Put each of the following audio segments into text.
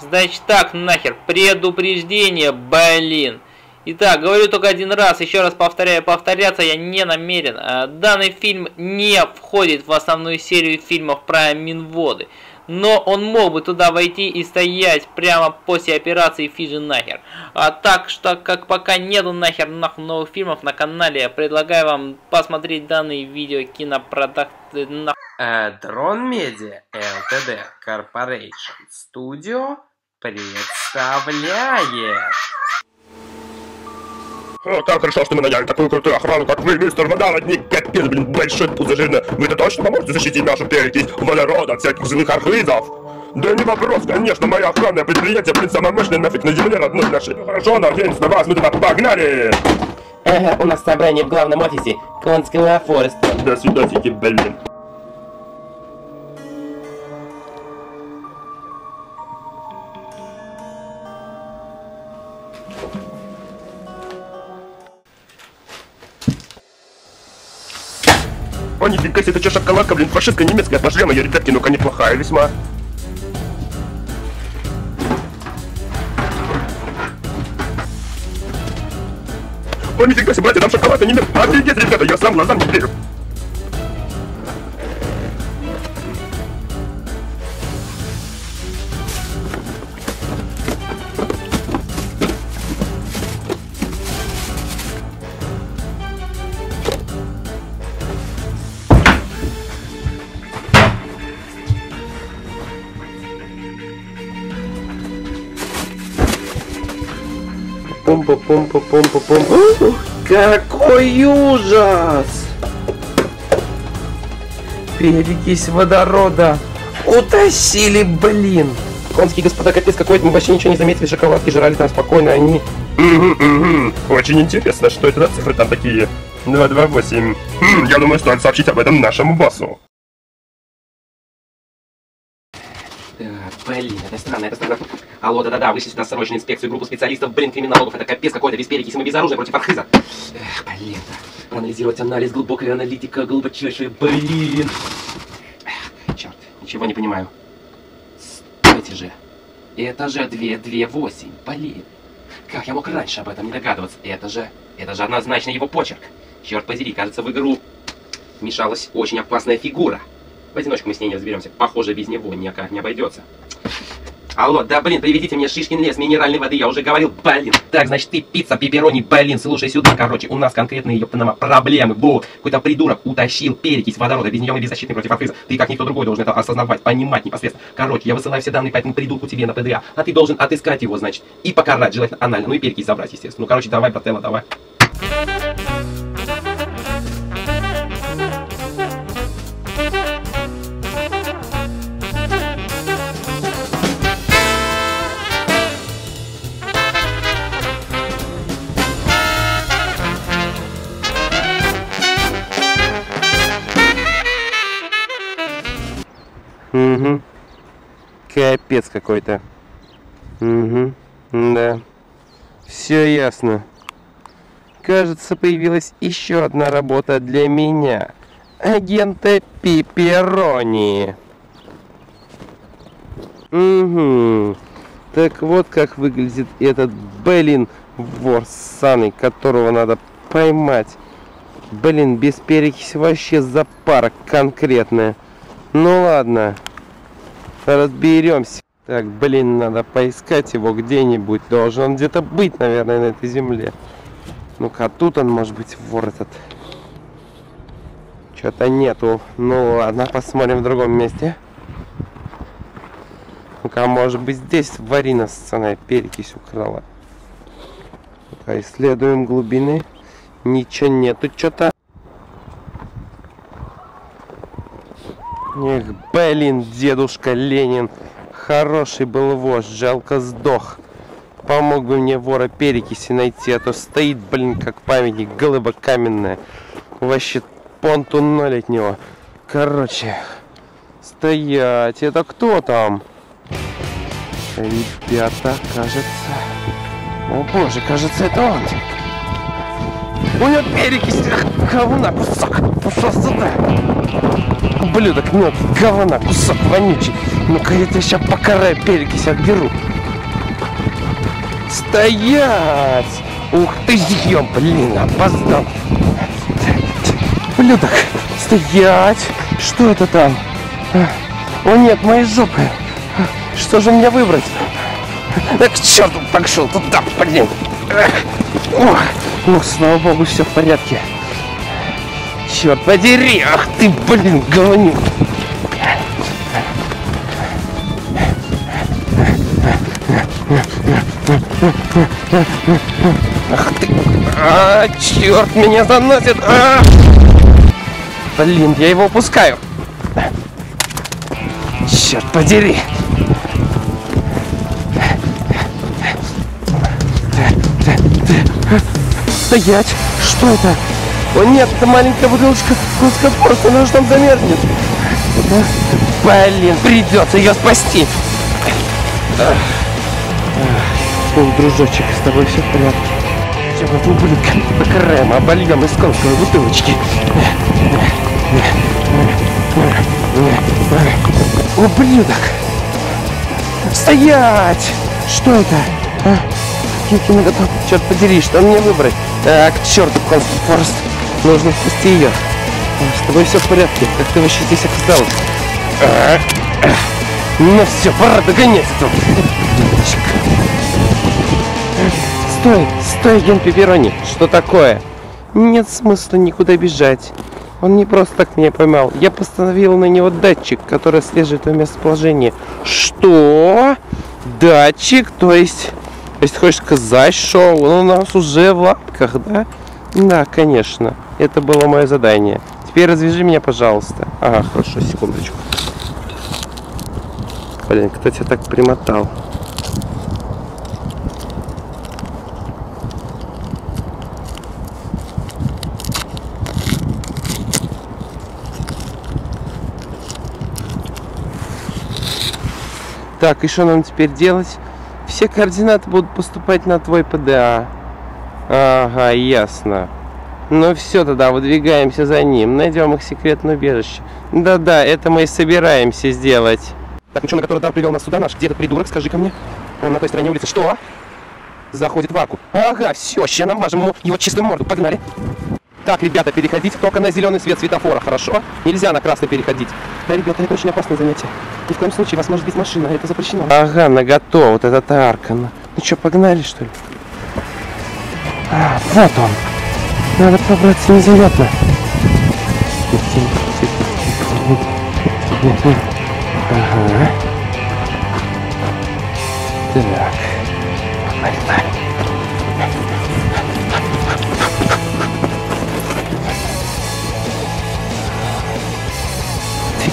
Значит так, нахер, предупреждение, блин. Итак, говорю только один раз, еще раз повторяю, повторяться я не намерен. Э, данный фильм не входит в основную серию фильмов про Минводы. Но он мог бы туда войти и стоять прямо после операции Фиджи нахер. А так что, как пока нету нахер нахуй новых фильмов на канале, предлагаю вам посмотреть данный видео кинопродакт... Э, Дрон Медиа LTD Corporation Studio представляет... О, как хорошо, что мы наняли такую крутую охрану, как вы, мистер Водолодник. Капец, блин, большой пузо жирно. Вы-то точно поможете защитить нашу перекись водорода от всяких злых архизов? Да не вопрос, конечно, мое охранное предприятие, блин, самое мощное нафиг на земле родной нашей. Ну хорошо, надеюсь на вас, мы туда погнали! Ага, у нас собрание в главном офисе Конского Фореста. До свидосики, блин. О, нифига себе, это что, шоколадка, блин, фашистская немецкая, пошли моя, ребятки, ну-ка, неплохая весьма. О, нифига себе, братья, там шоколад, а немецкая. Офигеть, ребята, я сам глазам не верю. Помпа, помпа, помпа, помпа. Какой ужас! Перекись водорода. Утащили, блин. Конские господа, капец какой-то, мы вообще ничего не заметили, шоколадки жрали там спокойно, они... Очень интересно, что это за цифры там такие? 228. Хм, я думаю, стоит сообщить об этом нашему боссу. Блин, это странно, это странно. Алло, да-да-да, вышли сюда срочно инспекцию, группу специалистов, блин, криминологов. Это капец какой-то, без перекиси, мы без оружия против архиза. Эх, блин, проанализировать анализ, глубокая аналитика, глубочайшая, блин. Эх, черт, ничего не понимаю. Стойте же. Это же 228, блин. Как я мог раньше об этом не догадываться? Это же, это же однозначно его почерк. Черт подери, кажется, в игру вмешалась очень опасная фигура. В одиночку мы с ней не разберемся. Похоже, без него никак не обойдется. Алло, да блин, приведите мне Шишкин лес минеральной воды, я уже говорил, блин. Так, значит, ты пицца, пепперони, блин, слушай сюда, короче, у нас конкретные, ёптанама, проблемы, бо, какой-то придурок утащил перекись водорода, без нее мы беззащитны против архиза. Ты, как никто другой, должен это осознавать, понимать непосредственно. Короче, я высылаю все данные по этому придурку тебе на ПДА, а ты должен отыскать его, значит, и покарать, желательно анально, ну и перекись забрать, естественно. Ну, короче, давай, брателло, давай. Капец какой-то. Угу. Да. Все ясно. Кажется, появилась еще одна работа для меня. Агента Пиперони. Угу. Так вот как выглядит этот блин вор ссаный, которого надо поймать. Блин, без перекиси вообще запара конкретная. Ну ладно, разберемся. Так, блин, надо поискать его где-нибудь. Должен он где-то быть, наверное, на этой земле. Ну-ка, тут он, может быть, вор этот. Что-то нету. Ну ладно, посмотрим в другом месте. Ну-ка, может быть, здесь Варина сцена перекись украла. Ну-ка, исследуем глубины. Ничего нету, что-то. Эх, блин, дедушка Ленин. Хороший был вождь, жалко сдох. Помог бы мне вора перекиси найти, а то стоит, блин, как памятник, глыба каменная. Вообще понту ноль от него. Короче, стоять, это кто там? Ребята, кажется... О боже, кажется, это он. У него перекись говна кусок. Пошел сюда. Ублюдок, нет, говна, кусок вонючий. Ну-ка, я тебя сейчас покараю, перекись отберу. Стоять! Ух ты, ё, блин, опоздал. Блюдок, стоять! Что это там? О нет, мои жопы. Что же мне выбрать? Да к черту пошел туда, блин. Ох, ну, слава богу, все в порядке. Черт подери, ах ты, блин, говнюк. Ах ты, а, черт, меня заносит. А! Блин, я его упускаю. Черт подери. Стоять! Что это? О нет, это маленькая бутылочка плоскопорта, она же там замерзнет. А? Блин, придется ее спасти. Ой, дружочек, с тобой все в порядке. Чем это ублюдка? Покараем, обольем из конской бутылочки. Ублюдок! Стоять! Что это? А? Кики наготов. Черт подери, что мне выбрать? Так, к черту, конский форест. Нужно спасти ее. С тобой все в порядке. Как ты вообще здесь оказалась? А, а. Ну все, пора догонять ублюдочка. Стой, стой, Ген Пепперони. Что такое? Нет смысла никуда бежать. Он не просто так меня поймал. Я постановил на него датчик, который отслеживает его местоположение. Что? Датчик? То есть... То есть хочешь сказать, что он у нас уже в лапках, да? Да, конечно. Это было мое задание. Теперь развяжи меня, пожалуйста. Ага, хорошо, секундочку. Блин, кто тебя так примотал? Так, и что нам теперь делать? Все координаты будут поступать на твой ПДА. Ага, ясно. Ну все, тогда выдвигаемся за ним. Найдем их секретное убежище. Да-да, это мы и собираемся сделать. Так, на который там привел нас сюда наш? Где этот придурок? Скажи ко мне. Он на той стороне улицы. Что? Заходит в аку. Ага, все, сейчас намажем ему его чистую морду. Погнали. Так, ребята, переходите только на зеленый свет светофора, хорошо? Нельзя на красный переходить. Да, ребята, это очень опасное занятие. Ни в коем случае вас может сбить машина, это запрещено. Ага, наготово, вот это арка. Ну что, погнали, что ли? А, вот он. Надо пробраться незаметно. Ага. Так.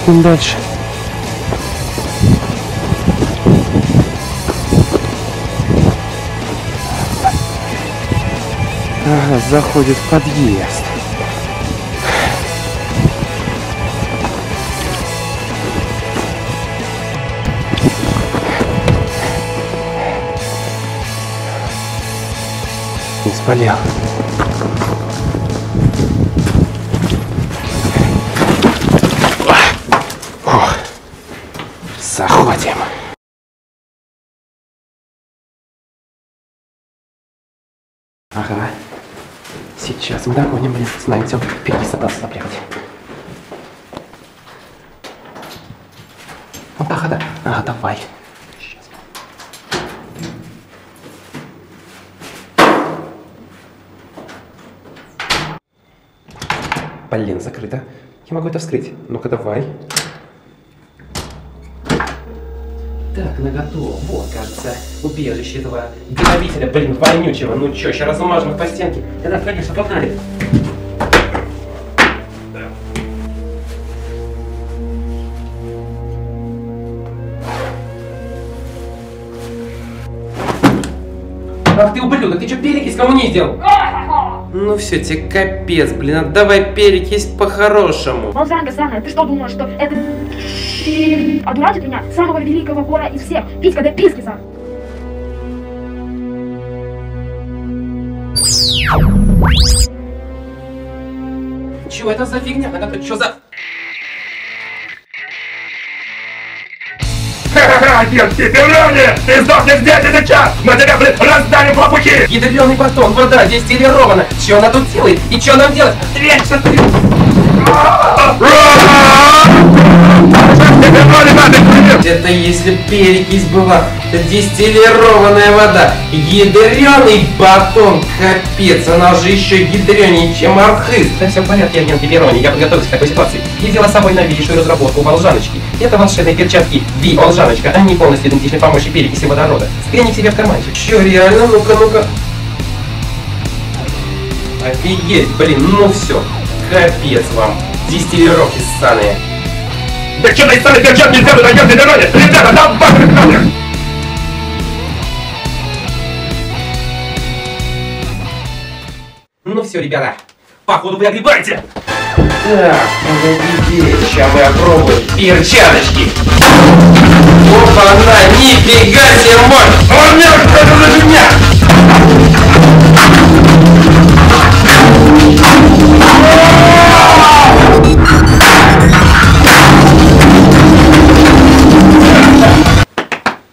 Погнали. Дальше. Заходит в подъезд. Не спалил. Заходим. Ага. Сейчас мы догоним, блин. Знаем, все, впереди собрался запрягать. Вот так, да. Ага, давай. Сейчас. Блин, закрыто. Я могу это вскрыть. Ну-ка, давай. Так, наготово. Вот, кажется, убежище этого грабителя, блин, вонючего. Ну чё, сейчас размажем по стенке. Да, конечно, погнали. Ах ты ублюдок, ты чё перекись кому не сделал? Ну все, тебе капец, блин, отдавай перекись по-хорошему. Молчанка странная, ты что думаешь, что это... Одурачит меня, самого великого вора из всех, Писька да Пискиса. Чё это за фигня? Наготов, чё за... Агент Пепперони! Ты сдохнешь здесь и сейчас! Мы тебя, блин, раздали лопухи! Ядреный батон, вода дистиллирована. Что она тут делает? И что нам делать? Ты! Пепперони, надо их Это если перекись была дистиллированная вода, ядреный батон, капец, она же еще ядренее, чем архыз. Да все в порядке, агент Пепперони, я подготовился к такой ситуации. Я взяла с собой новейшую разработку волжаночки. Это волшебные перчатки Ви волжаночка, они полностью идентичны помощи перекиси водорода. Скрени к себе в карманчик. Че, реально? Ну-ка, ну-ка. Офигеть, блин, ну все. Капец вам. Дистиллировки ссаные. Да что на стороны перчатки сделают агент Пепперони? Ребята, давай нахер! Ну все, ребята, походу вы огребаете. Так, погодите, сейчас мы опробуем перчаточки. Опа-на, нифига себе мощь! О, нет, это за меня!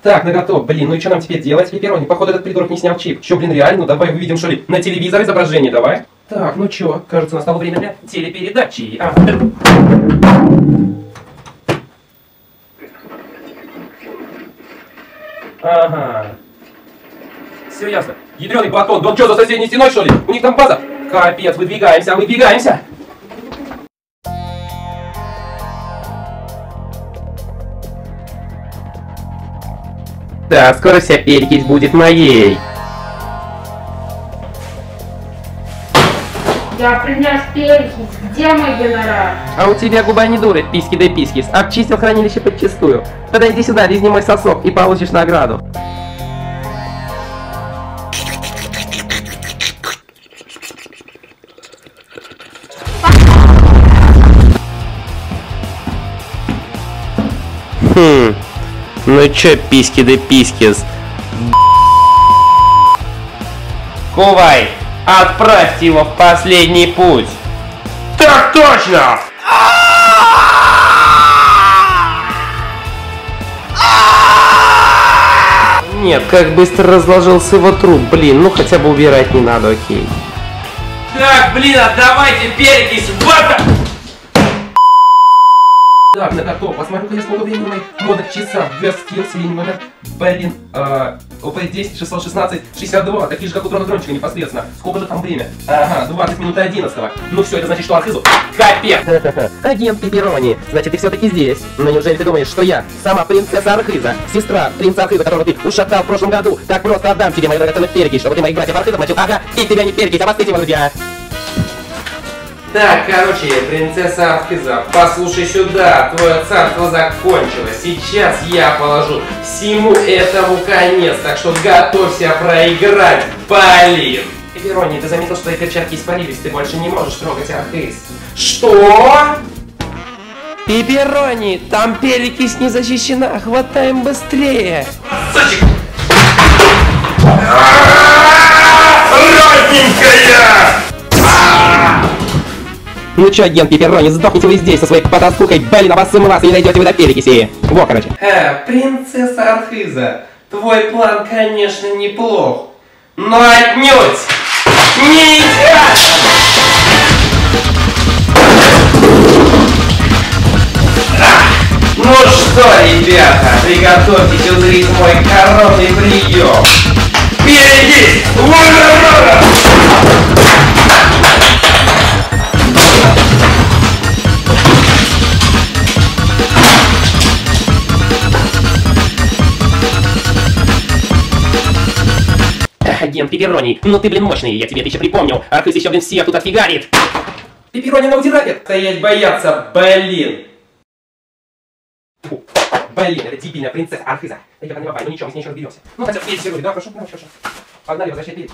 Так, на готов. Блин, ну и что нам теперь делать? Пепперони, походу этот придурок не снял чип. Че, блин, реально? Ну давай выведем, что ли, на телевизор изображение, давай. Так, ну чё, кажется, настало время для телепередачи. А, Ага. Все ясно. Ядреный батон, он что, за соседней стеной, что ли? У них там база? Капец, выдвигаемся, выдвигаемся. Да, скоро вся перекись будет моей. Я принес перекись. Где мой генерал? А у тебя губа не дура, писки да пискис. Обчистил хранилище подчистую. Подойди сюда, лизни мой сосок и получишь награду. Хм. Ну чё, письки да писькис? Кувай, отправьте его в последний путь. Так точно! Нет, как быстро разложился его труп, блин, ну хотя бы убирать не надо, окей. Так, блин, отдавайте перекись, вот Так, на готов. Посмотрю-ка я сколько времени моих модных часах. Skills, серийный номер, блин, э, ОП-10, 616, 62, такие же, как у Дрона Дрончика непосредственно. Сколько же там время? Ага, 20 минут 11 Ну все, это значит, что Архизу капец! Агент Пепперони, значит, ты все-таки здесь. Но неужели ты думаешь, что я, сама принцесса Архиза, сестра принца Архиза, которого ты ушатал в прошлом году, так просто отдам тебе мою драгоценную перекись, чтобы ты моих братьев Архизов начал, ага, и тебя не перекись, а вас друзья. Так, короче, принцесса Архиза, послушай сюда, твое царство закончилось. Сейчас я положу всему этому конец, так что готовься проиграть, блин. Пепперони, ты заметил, что твои перчатки испарились, ты больше не можешь трогать Архиз. Что? Пепперони, там перекись не защищена, хватаем быстрее. Сочек! Родненькая! Ну чё, агент Пепперони, сдохните вы здесь со своей потаскукой, блин, а вас вас и не найдете вы до перекиси. Во, короче. Э, принцесса Архиза, твой план, конечно, неплох, но отнюдь не идеален! Ну что, ребята, приготовьтесь узрить мой коронный прием. Берегись! Ура! Пепперони, ну ты, блин, мощный, я тебе это еще припомнил. Архиз еще, блин, всех тут отфигарит. Пепперони на удирает. Стоять бояться, блин. Фу. Блин, это дебильная принцесса Архиза. Я бабай, ну ничего, мы с ней еще разберемся. Ну хотя в перец да, хорошо, хорошо, хорошо. Погнали, возвращай перец.